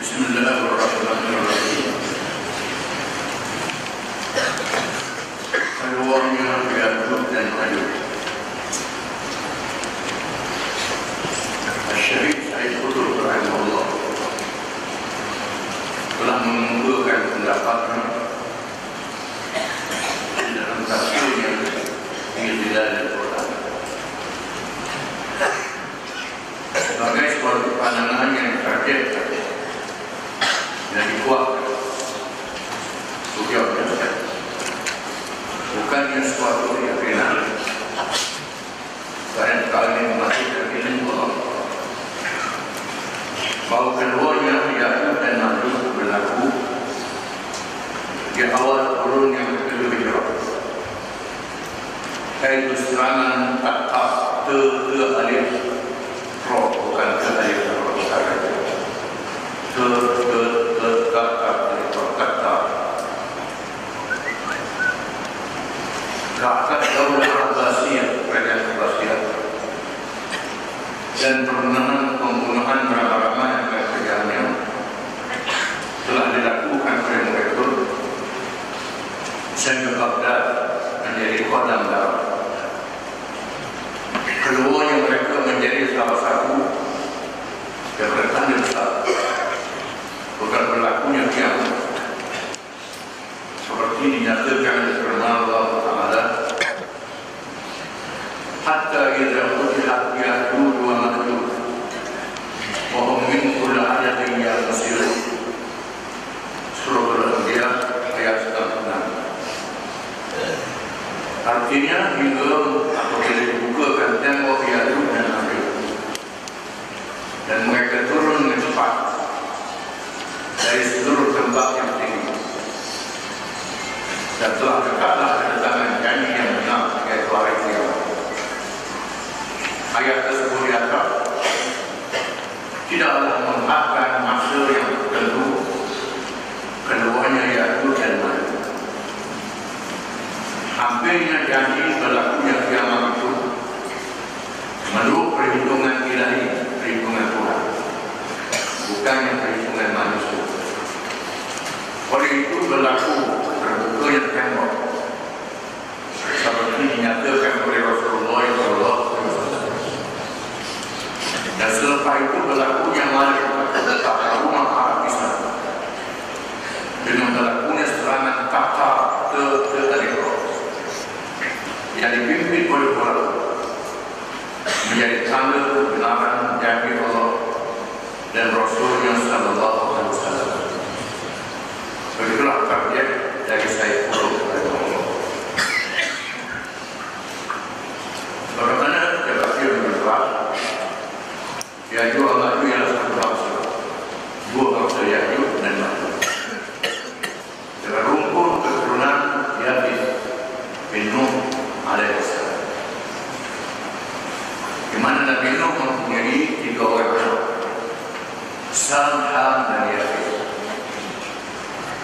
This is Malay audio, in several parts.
بسم الله الرحمن الرحيم. الواقع يا كنت العلوم Janji berlakunya kiamat itu menurut perhitungan ilahi, perhitungan Tuhan. Bukannya perhitungan manusia. Oleh itu berlaku terbuka yang tembok. Seperti dinyatakan oleh Rasulullah SAW. Dan selepas itu berlaku yang lain. Tak rumah Arabistan dengan berlakunya serangan kata ke ke Aleppo yang dipimpin oleh Bukhari menjadi tanda kebenaran janji Allah dan Rasulnya Sallallahu Alaihi Wasallam. Begitulah target dari saya puluh Bagaimana tetapi berbuat Yaitu Allah itu ialah satu bangsa Dua bangsa Yaitu dan Ma'ju Dengan rumpun keturunan Yafis bin Nuh alaihissalam di mana Nabi Nuh mempunyai tiga orang anak Sam, Ham, dan Yafis.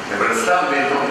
Daripada Sam bin Nuh,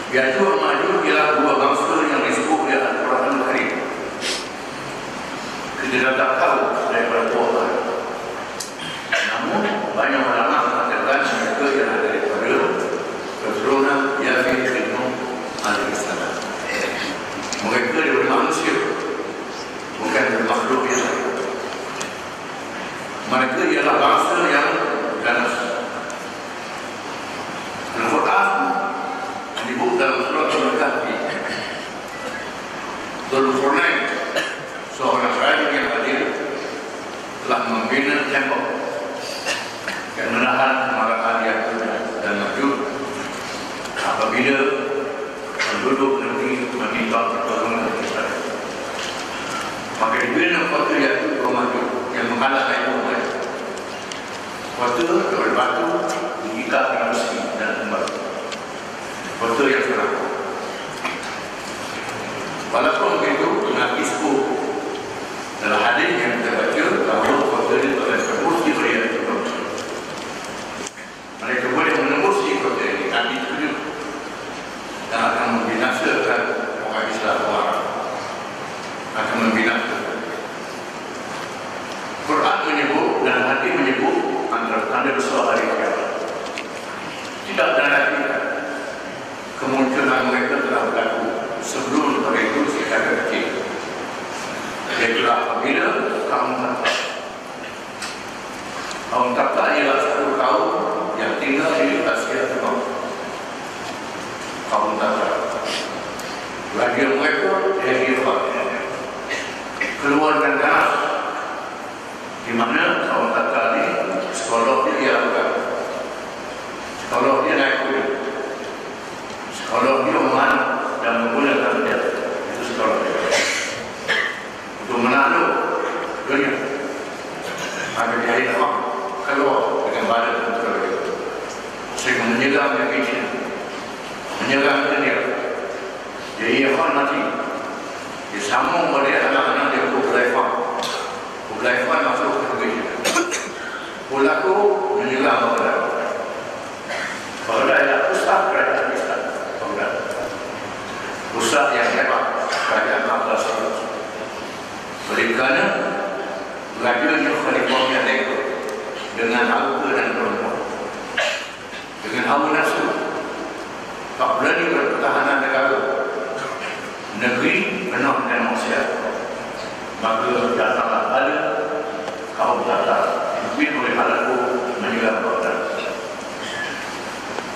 Yaitu maju ialah dua bangsa yang disebut oleh Al-Quran Al-Karim. Kita tak tahu daripada Tuhan. Namun, banyak ulama mengatakan mereka ialah daripada keturunan Yafid bin alaihissalam. Mereka daripada manusia, bukan makhluk yang lain. Mereka ialah bangsa yang ganas. Al-Quran disebut dalam surat Al-Kahfi. Dzulqarnain, seorang raja yang hadir, telah membina tembok yang menahan kemarahan Yahud dan Majud apabila penduduk negeri meminta pertolongan Israel. Maka dibina kota Yahud dan Majud yang menghalang itu mereka. Kota oleh batu diikat dengan besi dan kembali. Kota yang senang. Walaupun begitu, dengan isku dalam hadis yang kita baca bahawa kota ini telah tembus di berian itu. Mereka boleh menembus di kota ini, tapi itu dan akan membinasakan orang Islam orang akan membinasakan. Quran menyebut dan hadis menyebut antara tanda besar hari kiamat. Tidak lagi kemunculan mereka telah berlaku sebelum itu secara kecil. Iaitulah apabila kaum Tatar. Kaum Tatar ialah satu kaum yang tinggal di Asia Timur. Kaum Tatar. Bagi mereka, dari keluarkan tanah di mana kaum Tatar ini sekolah dia dia bukan sekolah dia naik kuda sekolah dia mana dan menggunakan dia itu sekolah dia untuk menakluk dunia maka dia ini orang keluar dengan badan tentera dia sehingga menyerang yang kecil menyerang dunia jadi ia akan mati dia sambung oleh anak-anak dia untuk belaifan belaifan masuk ke dunia Pulaku menyerang Baghdad. Baghdad adalah pusat kerajaan Islam. Baghdad. Pusat yang hebat kerajaan Abbas itu. Oleh kerana rajanya Khalifah yang rekod dengan harta dan perempuan. Dengan hawa nafsu. Tak berani berpertahanan negara. Negeri penuh dengan maksiat. Maka datanglah ada kaum Tatar mungkin oleh halatku menyerang Baghdad.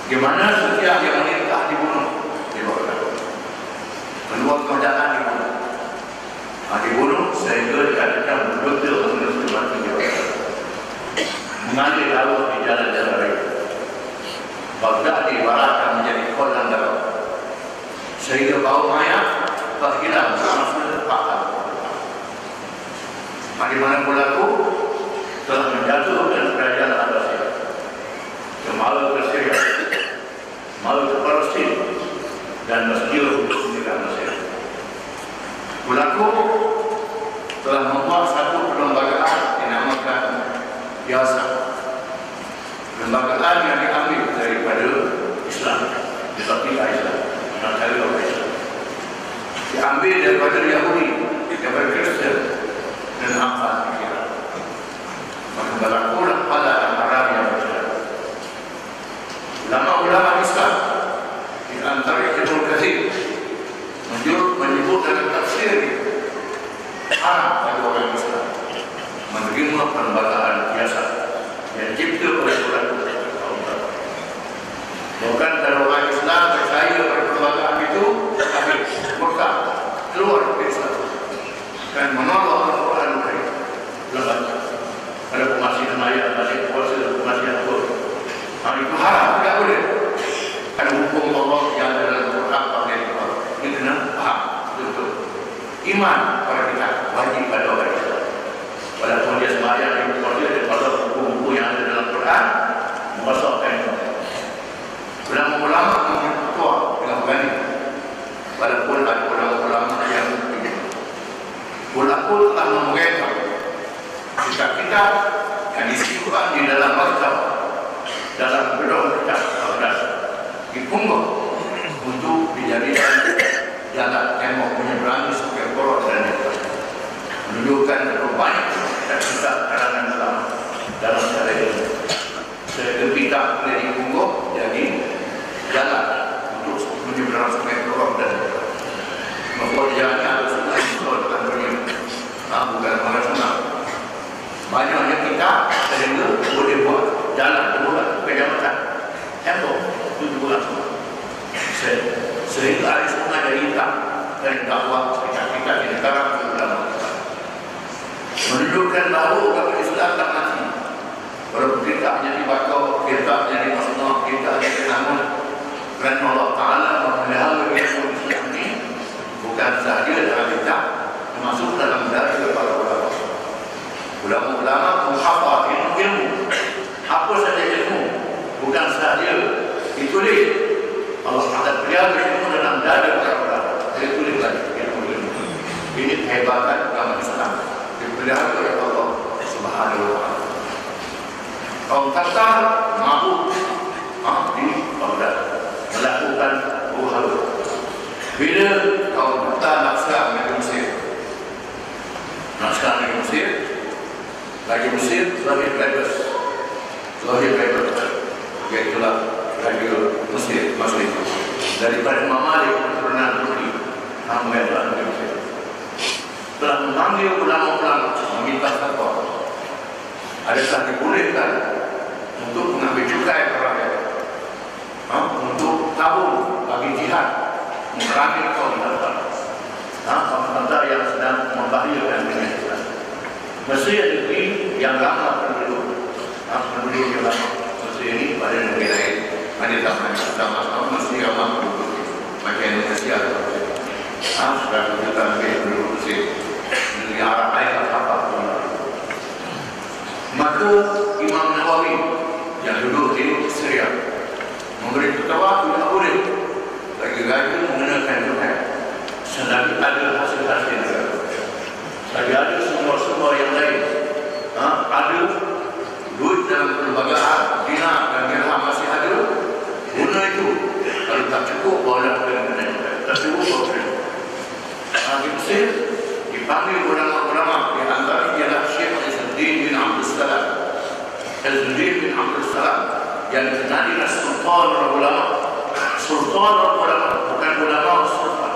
Di mana setiap yang menikah dibunuh di kerajaan dibunuh. Ha, dibunuh sehingga dikatakan mati di Baghdad. Mengalir lalu di jalan-jalan raya. Baghdad diibaratkan menjadi kolam darah. Sehingga bau mayat terhilang langsung terpakat. Di mana berlaku telah menjatuhkan kerajaan Abbasiyah kemalu ke Syria, malu ke Palestin dan Mesir. Berlaku telah membuat satu perlembagaan dinamakan biasa. Perlembagaan yang diambil daripada Islam, seperti Islam, dan cari orang Islam. Diambil daripada Yahudi, daripada Kristen, dan apa. Maka berlakulah pada Arab yang berjalan. Ulama-ulama Islam di antara Ibnu Katsir menjurut menyebut tafsir haram bagi orang Islam menerima perlembagaan biasa yang dicipta oleh orang Bukan kalau orang Islam percaya pada perlembagaan itu tapi murtad keluar dari Islam dan menolak Al-Quran Karim. Lembaga ada pemasihan ayat, masih puasa, pemasihan apa. Hal itu haram, tidak boleh. Ada hukum Allah yang ada dalam Quran pakai itu. Ini kena faham, betul. Iman pada kita wajib pada orang Islam. Walaupun dia sembahyang di puasa dan pada hukum-hukum yang ada dalam Quran, itu. Ulama-ulama mungkin ketua dengan berani. Walaupun ada ulama-ulama yang Ulama telah memerintah kitab-kitab yang disimpan di dalam maktab dalam gedung kitab Al-Qur'an dipungut untuk dijadikan jalan tembok menyeberangi sebagai korot dan itu menunjukkan berapa banyak dan kitab karangan dalam dalam cara ini kitab boleh dipungut jadi jalan untuk menyeberang sebagai korot dan itu membuat jalannya harus sesuai dengan dunia. Bukan orang senang. Banyaknya kita sehingga boleh buat jalan buat kejamatan tembok itu juga semua sehingga ada cerita dan dakwah kita kita di negara ulama. Menunjukkan bahawa agama Islam tak mati. Walaupun kita menjadi bakal, kita masnah, kita menjadi namun dan Allah Ta'ala memelihara ilmu Islam ini bukan sahaja dalam kita termasuk dalam dari kepada ulama. Ulama-ulama menghafal ilmu, ilmu. Apa saja ilmu, bukan sahaja ditulis Allah Taala berjaga ilmu dalam dada ulama dia tuliskan ilmu ilmu ini kehebatan agama Islam. Dipelihara oleh Allah Subhanahu Wa Taala. Kaum kata mahu ah ini pada melakukan usaha bila kaum kata serang negeri Mesir serang negeri Mesir lagi Mesir lahir bebas. Lahir bebas. Iaitulah Raja Mesir masa itu daripada Imam Malik keturunan Turki Ahmed dan Mesir telah memanggil ulama-ulama meminta fatwa. Adakah dibolehkan untuk mengambil cukai rakyat ha? untuk tabung bagi jihad. Memerangi kaum kafir ha? kaum yang sedang membahayakan dunia Mesir negeri yang lama penduduk ha? penduduk yang lama. Mesir ini pada negeri ada zaman sama sama Mesir yang lama penduduk macam Indonesia ha? sudah kita negeri penduduk Mesir negeri Arab lain apa pun maka Imam Nawawi yang duduk di Syria memberi fatwa tidak boleh. Bagi raja menggunakan Tuhan. Selagi ada hasil-hasil selagi ada semua-semua yang lain. Ha? ada duit dalam perlembagaan dina dan dirham masih ada guna itu kalau tak cukup boleh guna tak cukup boleh ha, di Mesir dipanggil ulama-ulama di antara ialah Syekh Izzuddin bin Abdul Salam Izzuddin bin Abdul Salam yang dikenali dengan Sultan ulama. Sultan ulama bukan ulama Sultan.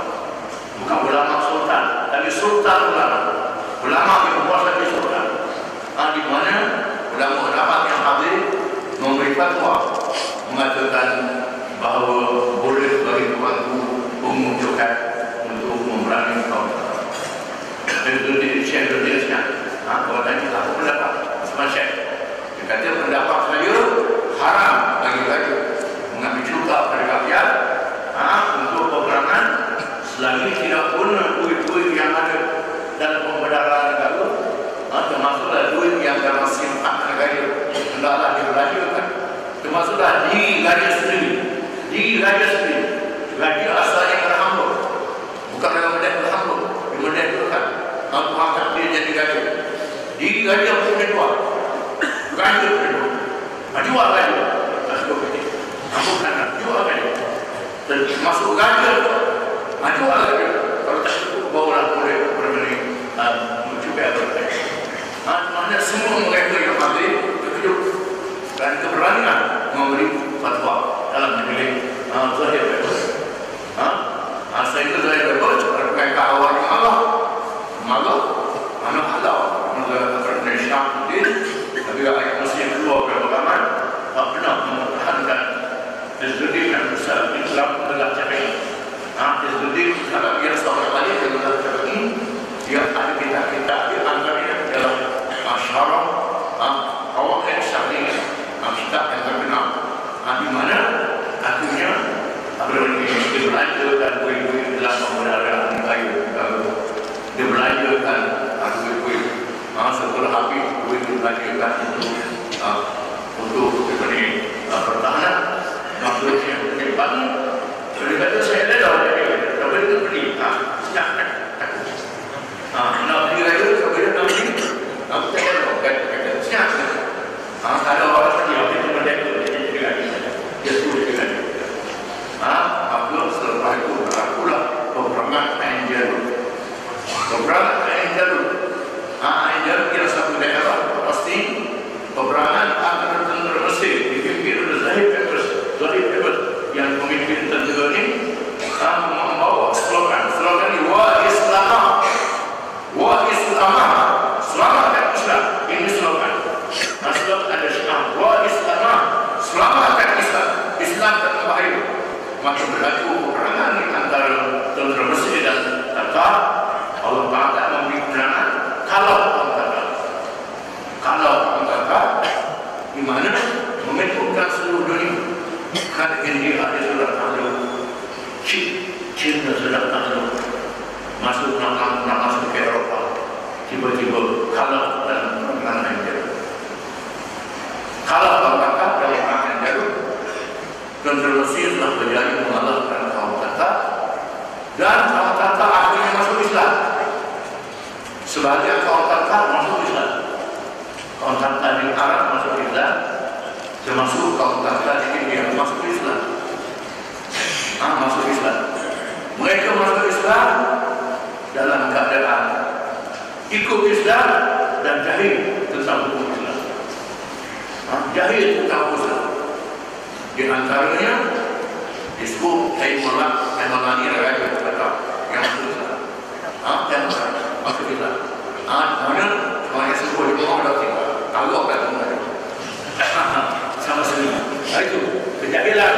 Bukan ulama Sultan tapi Sultan ulama. Ulama yang berkuasa di Sultan. Ha, di mana ulama-ulama yang hadir memberi fatwa mengatakan bahawa boleh bagi tuanku memunculkan untuk memerangi kaum itu di Syekh Indonesia ha, kalau tanya apa pendapat sama Syekh dia kata pendapat saya haram bagi raja mengambil juga pada rakyat ha, untuk peperangan selagi tidak guna duit-duit yang ada dalam pembedaran negara ha, termasuklah duit yang dalam simpan negara hendaklah dibelanjakan termasuklah diri raja sendiri diri raja sendiri raja asalnya berhamba bukan dalam medek berhamba dimerdekakan Aku angkat dia jadi raja diri raja pun dia jual raja pun dia jual jual raja aku kan jual raja dan masuk raja ha, jual raja kalau tak cukup bawalah boleh berberi mencuba ha, maknanya semua mereka yang hadir terkejut. Dan keberanian memberi fatwa dalam negeri uh, Zahir Bebas ha? ha, sehingga Zahir Bebas berkaitan awal yang Allah malah anak halal maka kerana Syam din tapi ayat masih keluar ke ulama tak pernah mempertahankan Izzuddin dan Besar Islam adalah cakap Izzuddin kalau dia kali dia adalah cakap dia ada antaranya ha, kitab yang terkenal ha, di buih-buih dalam dibelanjakan untuk ha, untuk diberi ha, pertahanan. Maksudnya bangun dia kata saya dah dah tapi dia beli ha, sejak kan ha, nak beli raya sampai peperangan antara tentera Mesir dan Qatar Allah Ta'ala memberi kalau orang kata kalau orang kata di mana memikulkan seluruh dunia. Kan ini ada surat tahu cinta surat masuk nakal nak masuk ke tiba-tiba kalau dan peperangan yang kalau orang Ta'ala dari peperangan yang tentera Mesir telah berjaya mengalahkan dan kaum Tatar akhirnya masuk Islam. Sebagian kaum Tatar masuk Islam. Kaum Tatar di Arab masuk Islam, termasuk kaum Tatar di India masuk Islam. Ah, masuk Islam. Mereka masuk Islam dalam keadaan ikut Islam dan jahil tentang hukum Islam. Ah, jahil tentang hukum Islam. Di antaranya disebut Syed Mullah Ahmad Ali Raja kata yang masuk Islam. Ah, yang masuk Islam. Ah, mana mana sebut di bawah dah kita. Tahu apa yang mana. Sama sekali. Ah, Itu kejahilan.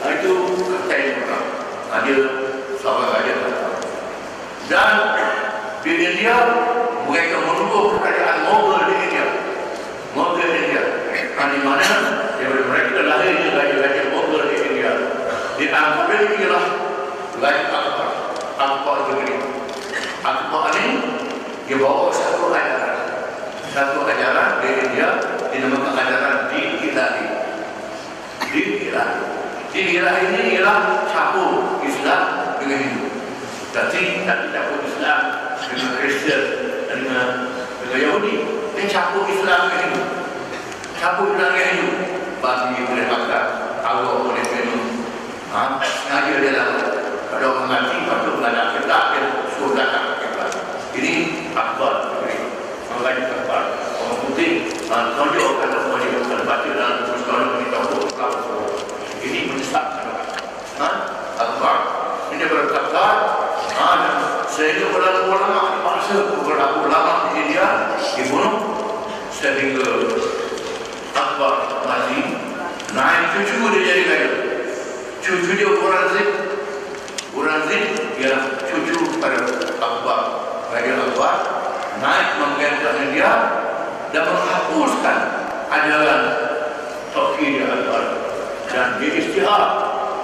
Ah, Itu kata yang Mullah. Ada sahabat raja. Dan di India mereka menunggu kerajaan Mughal di India. Mughal di India. Ah, Di mana daripada mereka lahir di raja-raja Mughal di India. Di ini ialah Raja Akbar. Akbar negeri. Akbar ini dia bawa satu ajaran. Satu ajaran di India dinamakan ajaran di ilahi. Di ilahi. Di ilahi ini ialah campur Islam dengan Hindu. Jadi tak campur Islam dengan Kristen dengan dengan Yahudi. Ini campur Islam dengan Hindu. Campur Islam dengan Hindu. Bagi boleh makan, Allah boleh minum. Ha? Sengaja dia lalu. Kalau orang mati, patut belajar kita, dia suruh datang kita. Ini akbar. Orang akbar. Orang putih, ha, tunjuk kalau semua dia kalau baca dalam sekolah, ini tahu kalau ini menyesatkan orang. Ha? Akbar. Ini berkata, ha, sehingga berlaku ulama, masa berlaku ulama di India, dibunuh sehingga Akbar mati, naik cucu dia jadi kaya. Cucu dia orang Zid, orang Zid ialah cucu pada Akbar, Raja Akbar, naik menggantikan India dan menghapuskan ajaran Tauhid Akbar dan dia istihar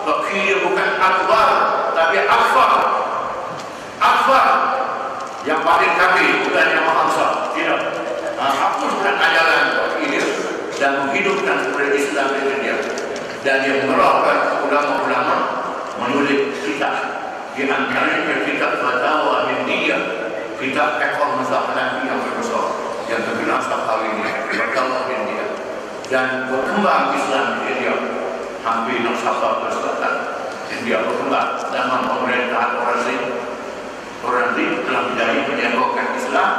Tauhid dia bukan Akbar tapi Akbar. Akbar. Yang paling kafir bukan yang maha besar tidak. Ha, hapuskan ajaran dia dan menghidupkan budaya Islam di India dan dia mengerahkan ulama-ulama menulis kitab. Di antaranya kitab Fatwa Hindia kitab ekor mazhab Hanafi yang berbesar yang sampai hari ini Fatwa Hindia dan berkembang Islam di hampir Nusafar Selatan India berkembang zaman pemerintahan orang Zin orang Zin telah menjadi penyembuhkan Islam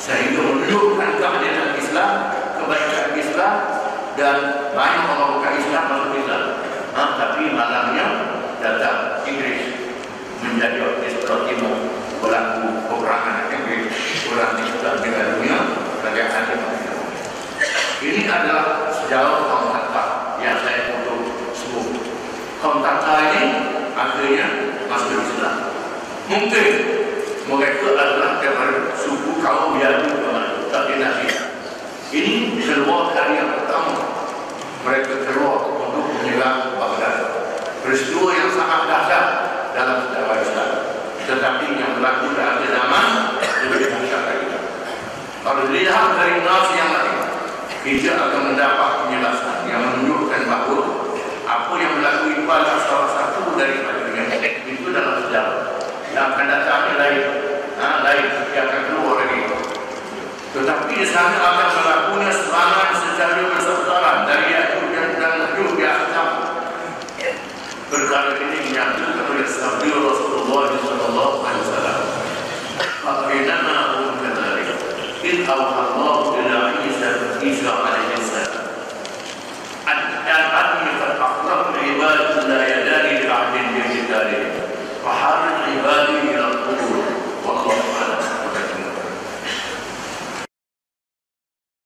sehingga menunjukkan keadilan Islam kebaikan Islam dan banyak orang bukan Islam masuk Islam. Ha, tapi malamnya datang Inggris menjadi Islam Timur. Berlaku peperangan Inggris orang Islam dengan dunia Timur. Ini adalah sejauh kaum Tatar yang saya untuk sebut Tatar ini akhirnya masuk Islam mungkin mereka adalah daripada suku kaum Yahudi tapi Nabi ini keluar hari yang pertama mereka keluar untuk menyerang Baghdad. Peristiwa yang sangat dahsyat dalam sejarah Islam. Tetapi yang berlaku di akhir zaman lebih dahsyat lagi. Kalau dilihat dari nas yang lain, kita akan mendapat penjelasan yang menunjukkan bahawa apa yang berlaku itu adalah salah satu dari bagian itu dalam sejarah. Yang akan datang lain, nah, lain yang akan keluar lagi. Tetapi di sana akan berlakunya serangan secara bersaudara dari Yahud dan dan Yahud di zaman. Perkara ini dinyatakan oleh Sabda Rasulullah Wasallam. Maka nama pun kata In awal بذلك. وحرك عبادي إلى القبور